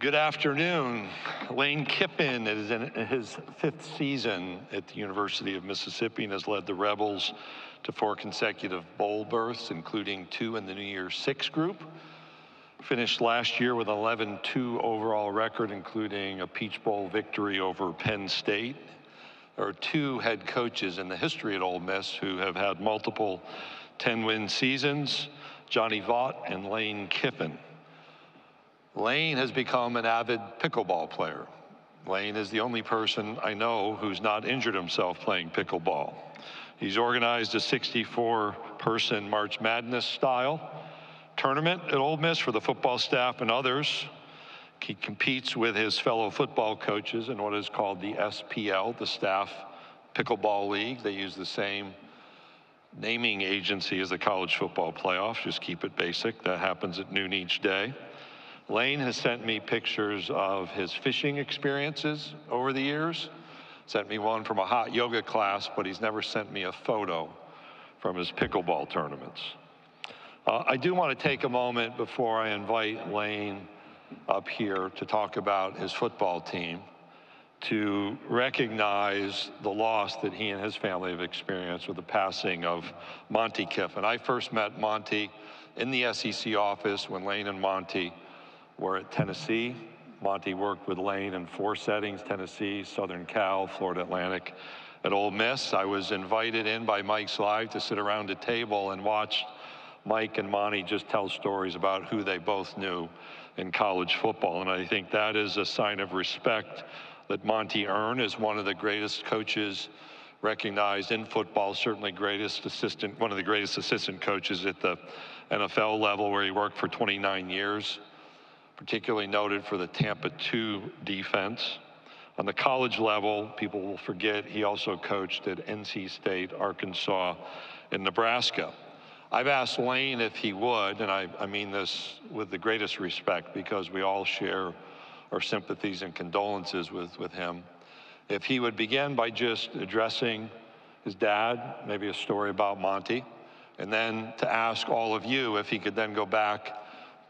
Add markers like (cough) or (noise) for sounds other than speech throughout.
Good afternoon. Lane Kiffin is in his fifth season at the University of Mississippi and has led the Rebels to four consecutive bowl berths, including two in the New Year's Six group. Finished last year with 11-2 overall record, including a Peach Bowl victory over Penn State. There are two head coaches in the history at Ole Miss who have had multiple 10-win seasons, Johnny Vaught and Lane Kiffin. Lane has become an avid pickleball player. Lane is the only person I know who's not injured himself playing pickleball. He's organized a 64 person March Madness style tournament at Ole Miss for the football staff and others. He competes with his fellow football coaches in what is called the SPL, the Staff Pickleball League. They use the same naming agency as the college football playoff, just keep it basic. That happens at noon each day. Lane has sent me pictures of his fishing experiences over the years. Sent me one from a hot yoga class, but he's never sent me a photo from his pickleball tournaments. Uh, I do want to take a moment before I invite Lane up here to talk about his football team to recognize the loss that he and his family have experienced with the passing of Monty Kiffin. I first met Monty in the SEC office when Lane and Monty were at Tennessee. Monty worked with Lane in four settings, Tennessee, Southern Cal, Florida Atlantic. At Ole Miss, I was invited in by Mike Slive to sit around a table and watch Mike and Monty just tell stories about who they both knew in college football. And I think that is a sign of respect that Monty earned as one of the greatest coaches recognized in football, certainly greatest assistant, one of the greatest assistant coaches at the NFL level where he worked for 29 years particularly noted for the Tampa 2 defense. On the college level, people will forget he also coached at NC State, Arkansas, and Nebraska. I've asked Lane if he would, and I, I mean this with the greatest respect because we all share our sympathies and condolences with, with him, if he would begin by just addressing his dad, maybe a story about Monty, and then to ask all of you if he could then go back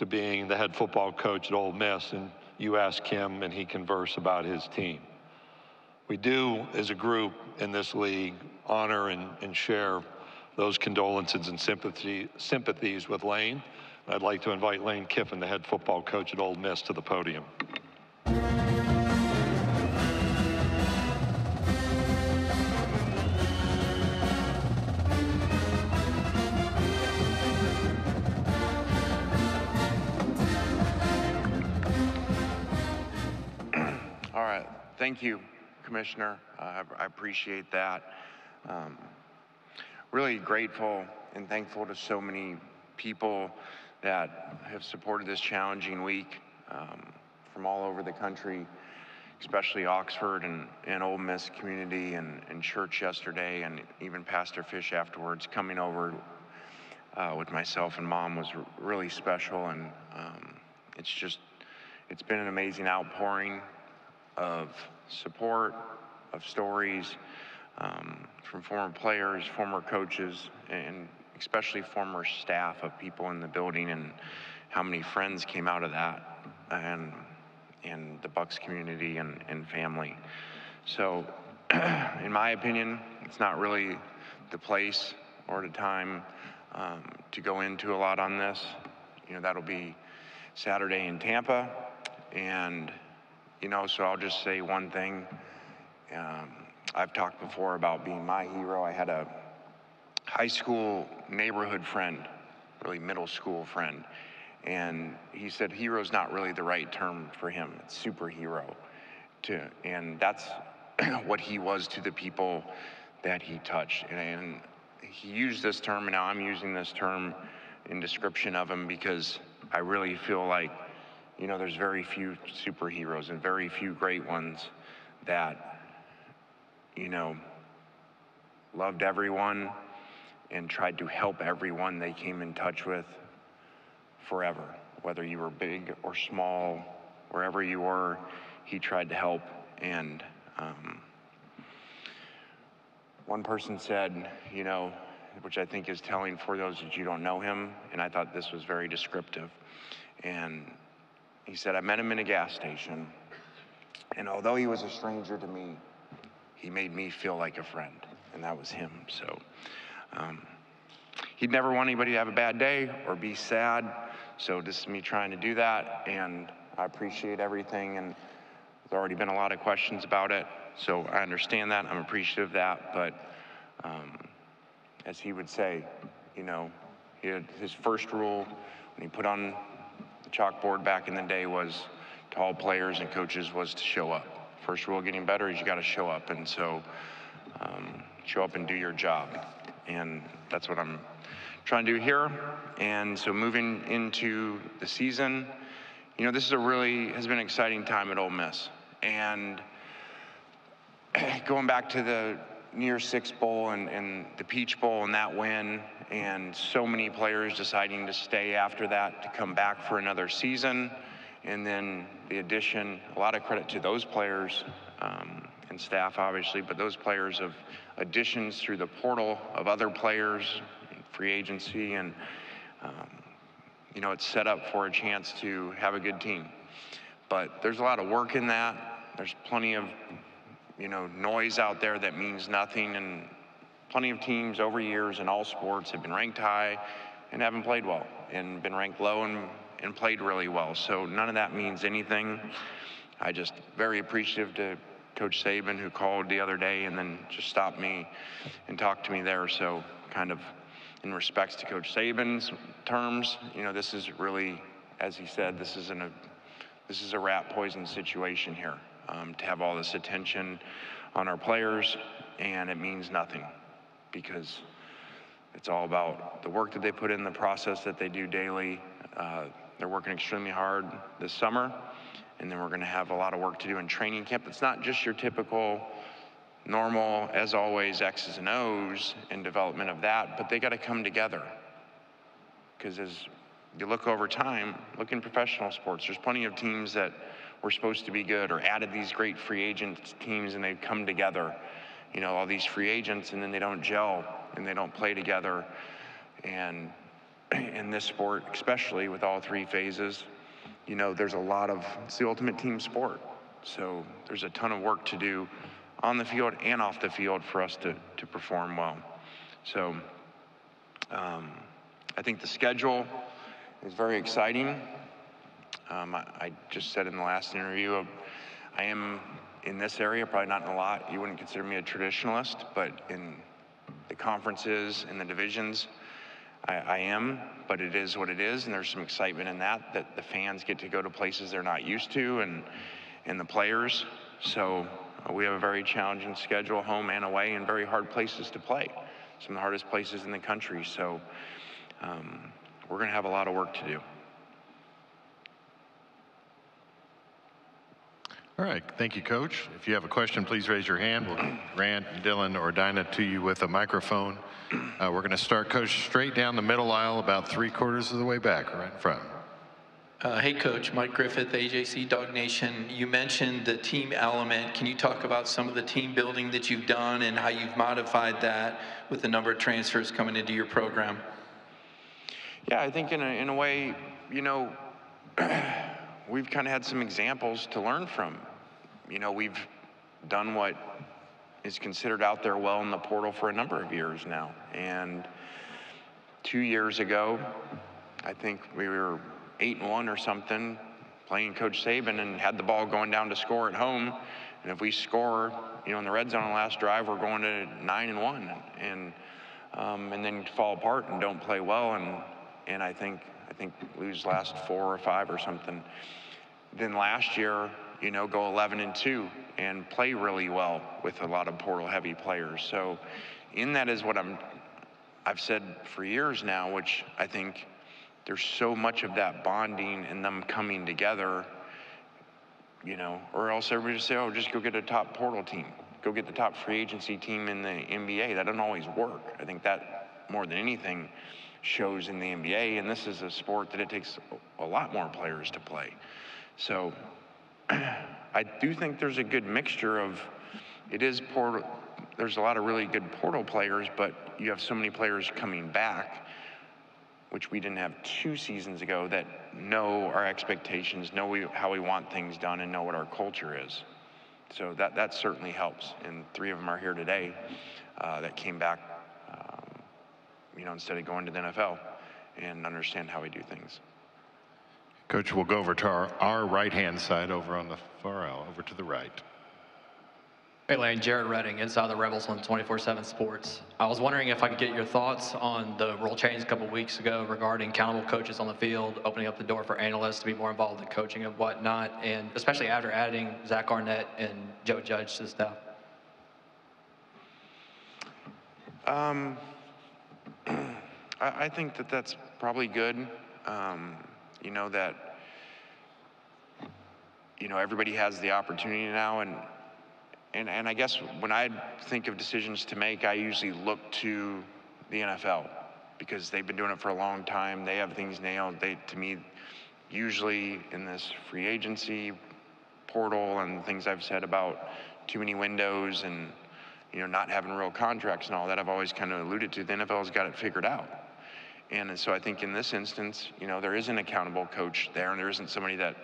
to being the head football coach at Ole Miss, and you ask him and he converse about his team. We do, as a group in this league, honor and, and share those condolences and sympathy, sympathies with Lane. I'd like to invite Lane Kiffin, the head football coach at Ole Miss, to the podium. Thank you, Commissioner. Uh, I appreciate that. Um, really grateful and thankful to so many people that have supported this challenging week um, from all over the country, especially Oxford and, and Ole Miss community and, and church yesterday, and even Pastor Fish afterwards coming over uh, with myself and mom was really special. And um, it's just, it's been an amazing outpouring of support, of stories um, from former players, former coaches, and especially former staff of people in the building and how many friends came out of that and and the Bucs community and, and family. So (clears throat) in my opinion, it's not really the place or the time um, to go into a lot on this. You know, that'll be Saturday in Tampa and you know, so I'll just say one thing. Um, I've talked before about being my hero. I had a high school neighborhood friend, really middle school friend, and he said hero's not really the right term for him. It's superhero. To, and that's (clears throat) what he was to the people that he touched. And, and he used this term, and now I'm using this term in description of him because I really feel like you know, there's very few superheroes and very few great ones that, you know, loved everyone and tried to help everyone they came in touch with forever. Whether you were big or small, wherever you were, he tried to help. And um, one person said, you know, which I think is telling for those that you don't know him, and I thought this was very descriptive. And He said, I met him in a gas station, and although he was a stranger to me, he made me feel like a friend, and that was him. So um, he'd never want anybody to have a bad day or be sad. So this is me trying to do that, and I appreciate everything. And there's already been a lot of questions about it, so I understand that. I'm appreciative of that, but um, as he would say, you know, his first rule when he put on the chalkboard back in the day was to all players and coaches was to show up. First rule of getting better is you got to show up, and so um, show up and do your job, and that's what I'm trying to do here. And so moving into the season, you know, this is a really has been an exciting time at Ole Miss, and (clears throat) going back to the New Year's Six Bowl and, and the Peach Bowl and that win, and so many players deciding to stay after that to come back for another season, and then the addition, a lot of credit to those players um, and staff, obviously, but those players of additions through the portal of other players, free agency, and um, you know, it's set up for a chance to have a good team. But there's a lot of work in that. There's plenty of you know, noise out there that means nothing. And plenty of teams over years in all sports have been ranked high and haven't played well, and been ranked low and, and played really well. So none of that means anything. I just very appreciative to Coach Saban who called the other day and then just stopped me and talked to me there. So kind of in respects to Coach Saban's terms, you know, this is really, as he said, this isn't a this is a rat poison situation here um, to have all this attention on our players, and it means nothing because it's all about the work that they put in, the process that they do daily. Uh, they're working extremely hard this summer, and then we're going to have a lot of work to do in training camp. It's not just your typical normal, as always, X's and O's and development of that, but they got to come together. Because as you look over time, look in professional sports, there's plenty of teams that were supposed to be good or added these great free agent teams and they've come together. You know, all these free agents and then they don't gel and they don't play together. And (clears throat) in this sport, especially with all three phases, you know, there's a lot of, it's the ultimate team sport. So there's a ton of work to do on the field and off the field for us to, to perform well. So um, I think the schedule is very exciting. Um, I, I, just said in the last interview, uh, I am in this area, probably not in a lot. You wouldn't consider me a traditionalist, but in the conferences, in the divisions, I, I am, but it is what it is, and there's some excitement in that, that the fans get to go to places they're not used to, and, and the players. So uh, we have a very challenging schedule, home and away, and very hard places to play. Some of the hardest places in the country. So um, we're going to have a lot of work to do. All right, thank you, Coach. If you have a question, please raise your hand. We'll (clears throat) get Grant, Dylan, or Dinah to you with a microphone. Uh, we're going to start, Coach, straight down the middle aisle, about three quarters of the way back, right in front. Uh, hey, Coach, Mike Griffith, AJC Dawg Nation. You mentioned the team element. Can you talk about some of the team building that you've done and how you've modified that with the number of transfers coming into your program? Yeah, I think in a, in a way, you know, (clears throat) we've kind of had some examples to learn from you know, we've done what is considered out there well in the portal for a number of years now. And two years ago, I think we were eight and one or something, playing Coach Saban and had the ball going down to score at home. And if we score, you know, in the red zone on the last drive, we're going to nine and one, and um, and then fall apart and don't play well, and and I think I think lose last four or five or something. Then last year, you know, go 11 and 2 and play really well with a lot of portal heavy players. So, in that is what I'm, I've said for years now, which I think there's so much of that bonding and them coming together, you know, or else everybody just say, oh, just go get a top portal team, go get the top free agency team in the NBA. That doesn't always work. I think that more than anything shows in the NBA, and this is a sport that it takes a lot more players to play. So (clears throat) I do think there's a good mixture of it is portal. There's a lot of really good portal players, but you have so many players coming back which we didn't have two seasons ago, that know our expectations, know we, how we want things done, and know what our culture is. So that, that certainly helps. And three of them are here today uh, that came back, um, you know, instead of going to the NFL and understand how we do things. Coach, we'll go over to our, our right-hand side over on the far out, over to the right. Hey Lane, Jared Redding, Inside the Rebels on 24-7 Sports. I was wondering if I could get your thoughts on the rule change a couple weeks ago regarding accountable coaches on the field, opening up the door for analysts to be more involved in coaching and whatnot, and especially after adding Zach Arnett and Joe Judge to the staff. Um, (clears throat) I, I think that that's probably good. Um, you know that you know everybody has the opportunity now, and and, and I guess when I think of decisions to make, I usually look to the NFL because they've been doing it for a long time. They have things nailed. They, to me, usually in this free agency portal and things I've said about too many windows and you know not having real contracts and all that, I've always kind of alluded to. The NFL's got it figured out. And so I think in this instance, you know, there is an accountable coach there, and there isn't somebody that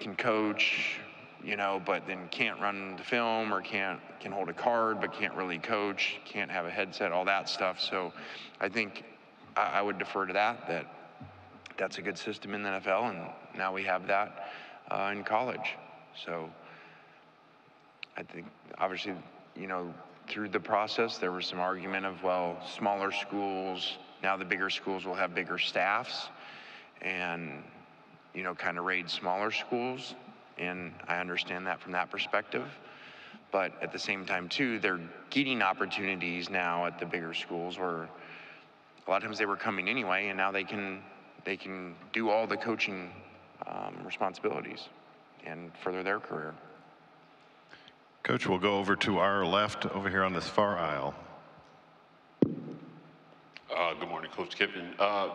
can coach, you know, but then can't run the film or can't can hold a card but can't really coach, can't have a headset, all that stuff. So I think I, I would defer to that. That that's a good system in the NFL, and now we have that uh, in college. So I think obviously, you know, through the process there was some argument of well, smaller schools now the bigger schools will have bigger staffs, and you know, kind of raid smaller schools and I understand that from that perspective. But at the same time, too, they're getting opportunities now at the bigger schools where a lot of times they were coming anyway, and now they can they can do all the coaching um, responsibilities and further their career. Coach, we'll go over to our left over here on this far aisle. Uh, good morning, Coach Kiffin. Uh,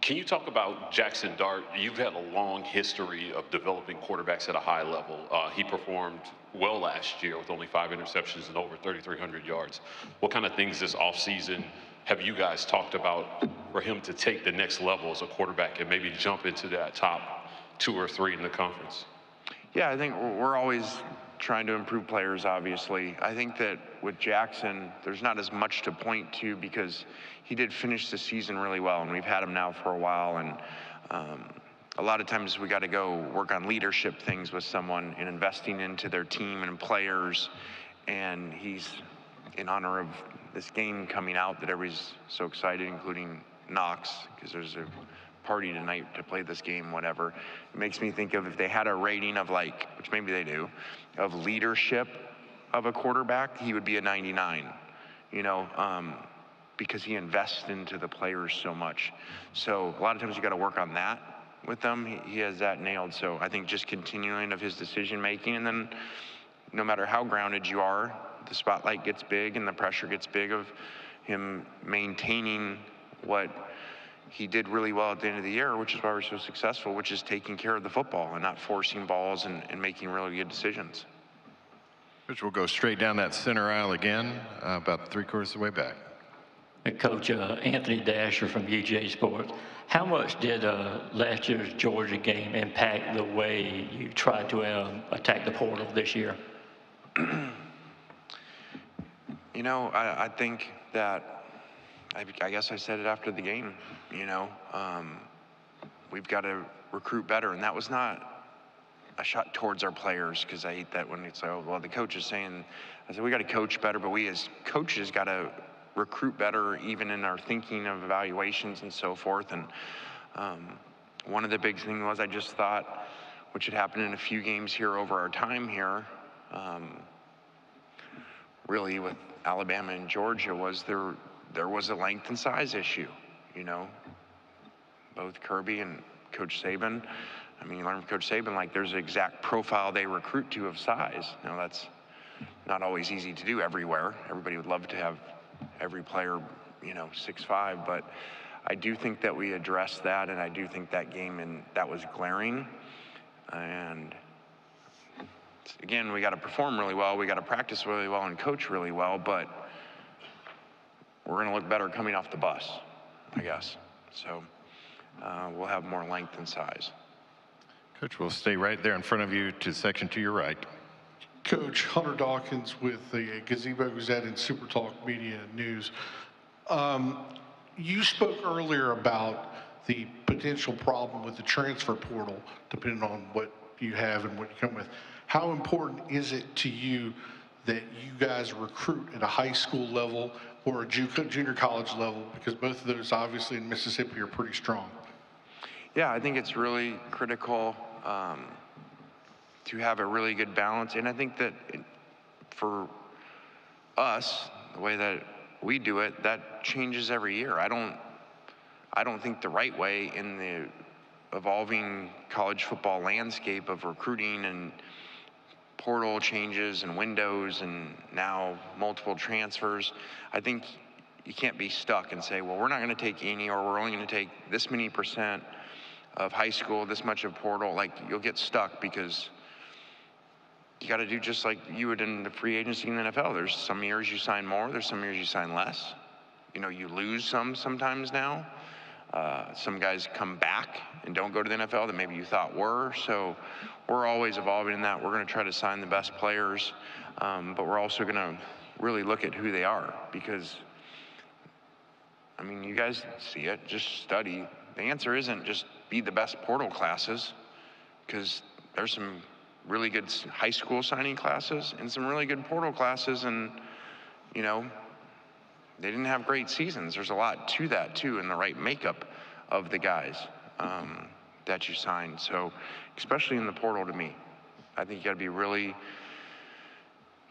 can you talk about Jackson Dart? You've had a long history of developing quarterbacks at a high level. Uh, he performed well last year with only five interceptions and over 3,300 yards. What kind of things this offseason have you guys talked about for him to take the next level as a quarterback and maybe jump into that top two or three in the conference? Yeah, I think we're always trying to improve players, obviously. I think that with Jackson, there's not as much to point to because he did finish the season really well, and we've had him now for a while. And um, a lot of times we got to go work on leadership things with someone and investing into their team and players. And he's in honor of this game coming out that everybody's so excited, including Knox, because there's a party tonight to play this game, whatever. It makes me think of if they had a rating of like, which maybe they do, of leadership of a quarterback, he would be a 99. You know, um, because he invests into the players so much. So a lot of times you got to work on that with them. He, he has that nailed. So I think just continuing of his decision making, and then no matter how grounded you are, the spotlight gets big and the pressure gets big of him maintaining what he did really well at the end of the year, which is why we're so successful, which is taking care of the football and not forcing balls and, and making really good decisions. Which will go straight down that center aisle again, uh, about three quarters of the way back. Coach uh, Anthony Dasher from UJ Sports. How much did uh, last year's Georgia game impact the way you tried to um, attack the portal this year? (clears throat) you know, I, I think that I, I, guess I said it after the game. You know, um, we've got to recruit better, and that was not a shot towards our players because I hate that when it's like, oh, well, the coach is saying. I said we got to coach better, but we as coaches got to recruit better, even in our thinking of evaluations and so forth. And um, one of the big things was I just thought, which had happened in a few games here over our time here, um, really with Alabama and Georgia, was there there was a length and size issue. You know, both Kirby and Coach Saban. I mean, you learn from Coach Saban like there's an exact profile they recruit to of size. Now that's not always easy to do everywhere. Everybody would love to have every player, you know, six five. But I do think that we addressed that, and I do think that game and that was glaring. And again, we got to perform really well, we got to practice really well, and coach really well. But we're going to look better coming off the bus, I guess. So uh, we'll have more length and size. Coach, we'll stay right there in front of you to section to your right. Coach Hunter Dawkins with the Gazebo Gazette and Super Talk Media News. Um, you spoke earlier about the potential problem with the transfer portal, depending on what you have and what you come with. How important is it to you that you guys recruit at a high school level or junior college level? Because both of those, obviously, in Mississippi are pretty strong. Yeah, I think it's really critical um, to have a really good balance. And I think that for us, the way that we do it, that changes every year. I don't, I don't think the right way in the evolving college football landscape of recruiting and portal changes and windows and now multiple transfers. I think you can't be stuck and say, well, we're not going to take any, or we're only going to take this many percent of high school, this much of portal. Like you'll get stuck because you got to do just like you would in the free agency in the NFL. There's some years you sign more, there's some years you sign less. You know, you lose some sometimes now. Uh, some guys come back and don't go to the NFL that maybe you thought were. So we're always evolving in that. We're going to try to sign the best players, um, but we're also going to really look at who they are because, I mean, you guys see it, just study. The answer isn't just be the best portal classes because there's some really good high school signing classes and some really good portal classes and you know they didn't have great seasons. There's a lot to that too in the right makeup of the guys um, that you sign so especially in the portal to me i think you got to be really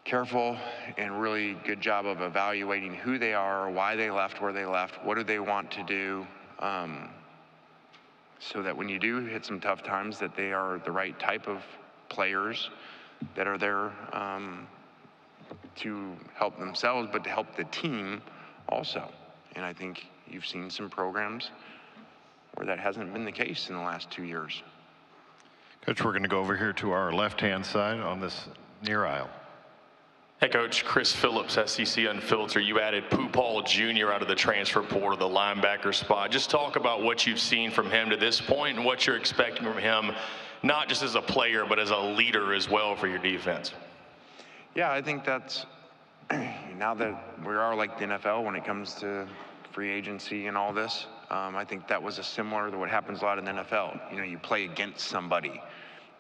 careful and really good job of evaluating who they are why they left where they left what do they want to do um, so that when you do hit some tough times that they are the right type of players that are there um, to help themselves, but to help the team also. And I think you've seen some programs where that hasn't been the case in the last two years. Coach, we're going to go over here to our left-hand side on this near aisle. Hey, Coach. Chris Phillips, SEC Unfiltered. You added Pooh Paul Jr. out of the transfer portal, the linebacker spot. Just talk about what you've seen from him to this point and what you're expecting from him, not just as a player, but as a leader as well for your defense. Yeah, I think that's now that we are like the NFL when it comes to free agency and all this. Um, I think that was a similar to what happens a lot in the NFL. You know, you play against somebody,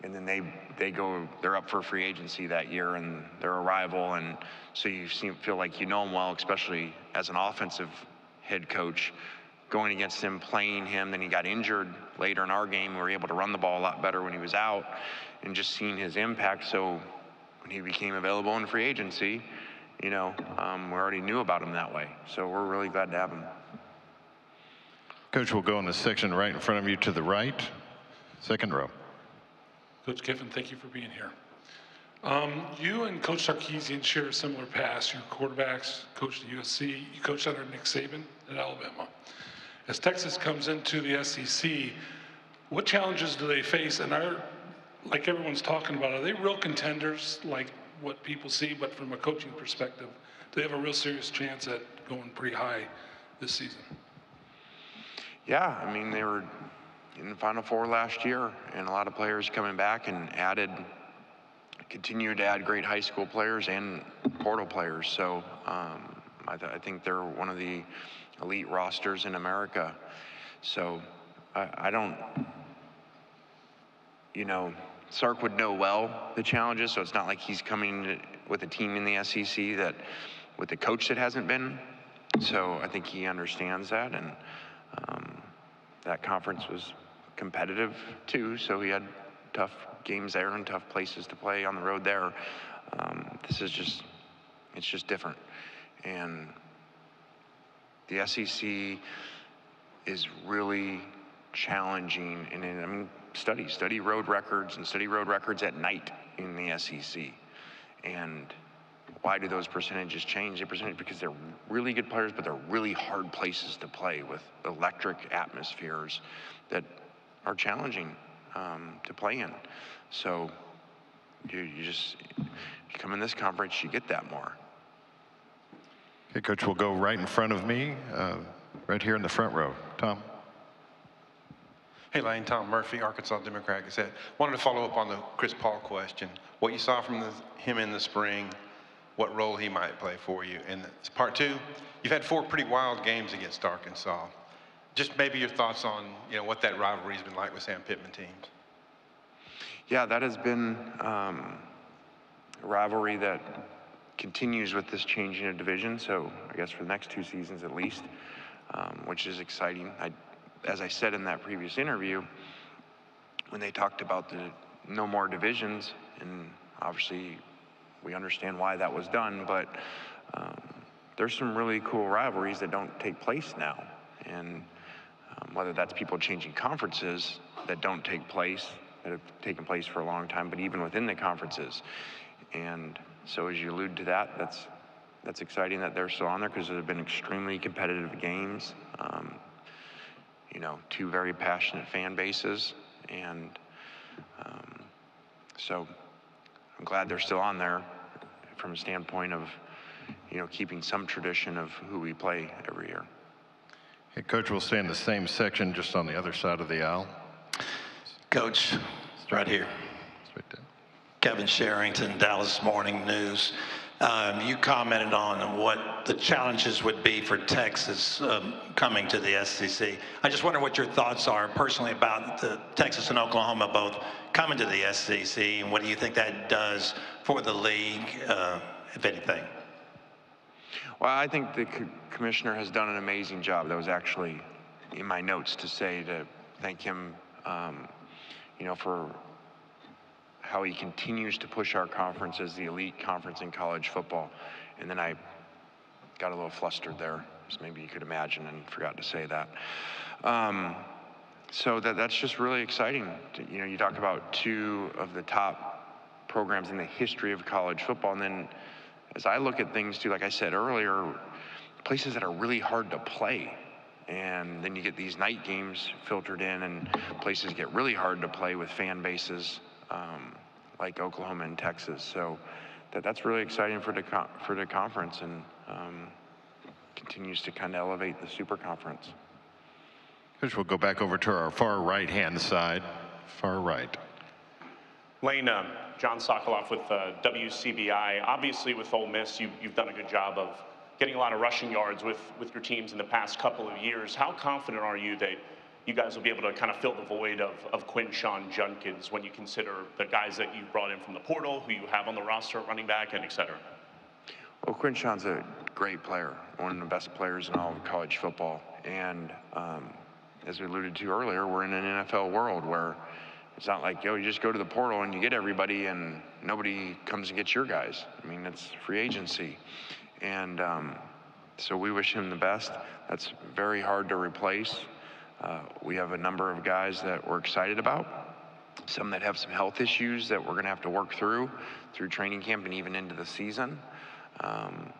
and then they they go they're up for free agency that year, and they're a rival, and so you seem feel like you know them well, especially as an offensive head coach. Going against him, playing him, then he got injured later in our game. We were able to run the ball a lot better when he was out, and just seeing his impact. So when he became available in free agency, you know, um, we already knew about him that way. So we're really glad to have him. Coach, we'll go in the section right in front of you to the right, second row. Coach Kiffin, thank you for being here. Um, you and Coach Sarkisian share a similar past. Your quarterbacks coached at USC. You coached under Nick Saban at Alabama. As Texas comes into the SEC, what challenges do they face? And are, like everyone's talking about, are they real contenders like what people see, but from a coaching perspective, they have a real serious chance at going pretty high this season? Yeah, I mean, they were in the Final Four last year, and a lot of players coming back and added, continued to add great high school players and portal players. So um, I, th- I think they're one of the elite rosters in America. So I, I don't, you know, Sark would know well the challenges, so it's not like he's coming with a team in the SEC that, with a coach that hasn't been. So I think he understands that, and um, that conference was competitive too. So he had tough games there and tough places to play on the road there. Um, this is just, it's just different, and the SEC is really challenging. And I mean, study, study road records and study road records at night in the SEC. And why do those percentages change? They percentage because they're really good players, but they're really hard places to play with electric atmospheres that are challenging um, to play in. So you, you just, you come in this conference, you get that more. Okay, Coach, we'll go right in front of me, uh, right here in the front row. Tom? Hey, Lane, Tom Murphy, Arkansas Democrat Gazette. Wanted to follow up on the Chris Paul question. What you saw from the, him in the spring, what role he might play for you. And part two, you've had four pretty wild games against Arkansas. Just maybe your thoughts on you know what that rivalry's been like with Sam Pittman teams. Yeah, that has been um, a rivalry that continues with this changing of division. So I guess for the next two seasons at least, um, which is exciting. I, as I said in that previous interview, when they talked about the no more divisions, and obviously we understand why that was done, but um, there's some really cool rivalries that don't take place now. And um, whether that's people changing conferences that don't take place, that have taken place for a long time, but even within the conferences. And so as you allude to that, that's that's exciting that they're still on there because there have been extremely competitive games. Um, you know, two very passionate fan bases, and um, so I'm glad they're still on there from a standpoint of, you know, keeping some tradition of who we play every year. Hey, Coach, we'll stay in the same section, just on the other side of the aisle. Coach, right here. Straight down. Kevin Sherrington, Dallas Morning News. Um, you commented on what the challenges would be for Texas um, coming to the SEC. I just wonder what your thoughts are personally about Texas and Oklahoma both coming to the SEC, and what do you think that does for the league, uh, if anything? Well, I think the co- commissioner has done an amazing job. That was actually in my notes to say to thank him, um, you know, for how he continues to push our conference as the elite conference in college football. And then I got a little flustered there, as maybe you could imagine, and forgot to say that. Um, so that, that's just really exciting. You know, you talk about two of the top programs in the history of college football, and then as I look at things too, like I said earlier, places that are really hard to play. And then you get these night games filtered in, and places get really hard to play with fan bases um, like Oklahoma and Texas. So that, that's really exciting for the, co- for the conference and um, continues to kind of elevate the super conference. Coach, we'll go back over to our far right-hand side. Far right. Lane, uh, John Sokoloff with uh, WCBI. Obviously, with Ole Miss, you, you've done a good job of getting a lot of rushing yards with, with your teams in the past couple of years. How confident are you that you guys will be able to kind of fill the void of, of Quinshon Judkins when you consider the guys that you brought in from the portal, who you have on the roster at running back, and et cetera? Well, Quinshon's a great player, one of the best players in all of college football. And um, as we alluded to earlier, we're in an NFL world where it's not like, yo, you just go to the portal and you get everybody and nobody comes and gets your guys. I mean, it's free agency. And um, so we wish him the best. That's very hard to replace. Uh, we have a number of guys that we're excited about, some that have some health issues that we're going to have to work through through training camp and even into the season. Um,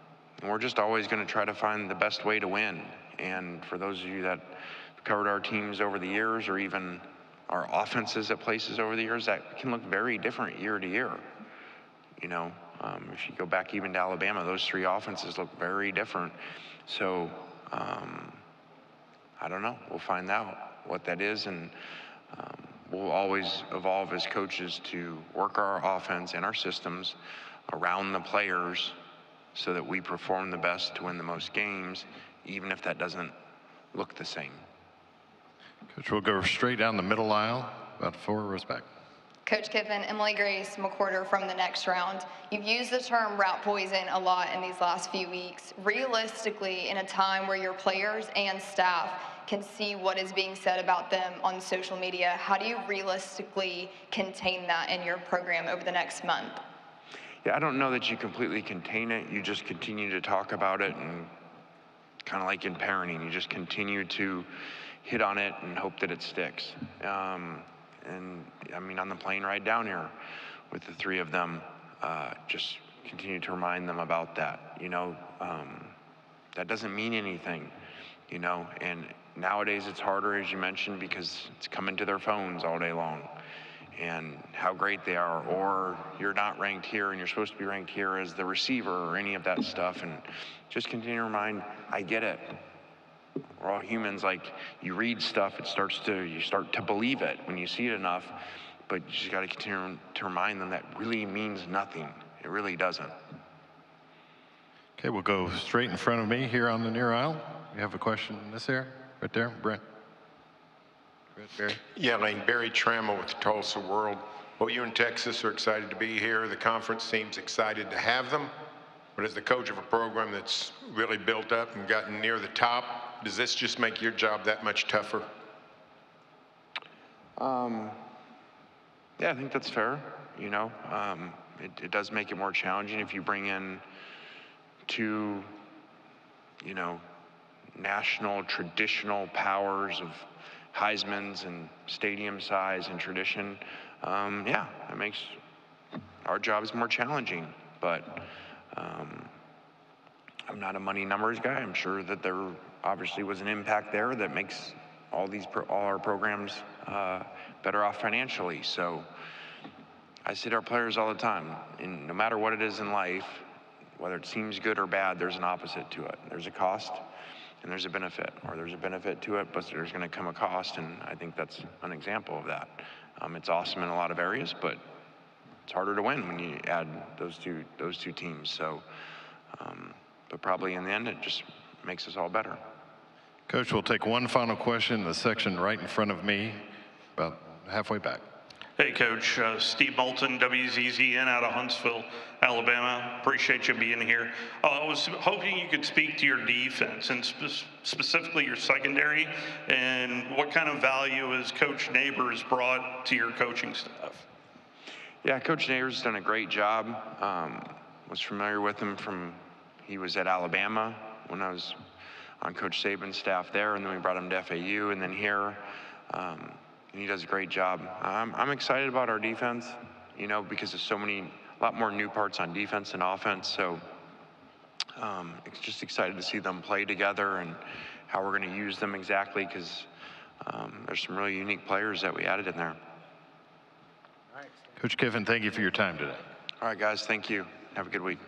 and we're just always going to try to find the best way to win. And for those of you that covered our teams over the years or even our offenses at places over the years, that can look very different year to year. You know, um, if you go back even to Alabama, those three offenses look very different. So um, I don't know. We'll find out what that is, and um, we'll always evolve as coaches to work our offense and our systems around the players so that we perform the best to win the most games, even if that doesn't look the same. Coach, we'll go straight down the middle aisle, about four rows back. Coach Kiffin, Emily Grace McQuarter from the next round. You've used the term rat poison a lot in these last few weeks. Realistically, in a time where your players and staff can see what is being said about them on social media, how do you realistically contain that in your program over the next month? Yeah, I don't know that you completely contain it. You just continue to talk about it and kind of like in parenting, you just continue to hit on it and hope that it sticks. Um, and I mean, on the plane ride down here with the three of them, uh, just continue to remind them about that. You know, um, that doesn't mean anything, you know, and nowadays it's harder, as you mentioned, because it's coming to their phones all day long and how great they are, or you're not ranked here and you're supposed to be ranked here as the receiver or any of that stuff. And just continue to remind, I get it. We're all humans. Like you read stuff, it starts to you start to believe it when you see it enough. But you just got to continue to remind them that really means nothing. It really doesn't. Okay, we'll go straight in front of me here on the near aisle. You have a question in this area, right there, Brent. Brent Barry. Yeah, Lane, Berry Tramel with the Tulsa World. Well, you in Texas are excited to be here. The conference seems excited to have them. But as the coach of a program that's really built up and gotten near the top, does this just make your job that much tougher? Um, yeah, I think that's fair. You know, um, it, it does make it more challenging if you bring in two, you know, national traditional powers of Heisman's and stadium size and tradition. Um, yeah, it makes our jobs more challenging. But um, I'm not a money numbers guy. I'm sure that there obviously was an impact there that makes all these pro- all our programs uh, better off financially. So I say to our players all the time, and no matter what it is in life, whether it seems good or bad, there's an opposite to it. There's a cost and there's a benefit, or there's a benefit to it, but there's going to come a cost, and I think that's an example of that. Um, it's awesome in a lot of areas, but it's harder to win when you add those two those two teams. So, um, but probably in the end, it just makes us all better. Coach, we'll take one final question in the section right in front of me, about halfway back. Hey, Coach. Uh, Steve Moulton, WZZN out of Huntsville, Alabama. Appreciate you being here. Uh, I was hoping you could speak to your defense and spe- specifically your secondary and what kind of value has Coach Neighbors brought to your coaching staff? Yeah, Coach Neighbors has done a great job. Um, was familiar with him from he was at Alabama when I was on Coach Saban's staff there, and then we brought him to FAU, and then here. Um, and he does a great job. I'm, I'm excited about our defense, you know, because there's so many, a lot more new parts on defense and offense. So um, it's just excited to see them play together and how we're going to use them exactly because um, there's some really unique players that we added in there. Coach Kiffin, thank you for your time today. All right, guys, thank you. Have a good week.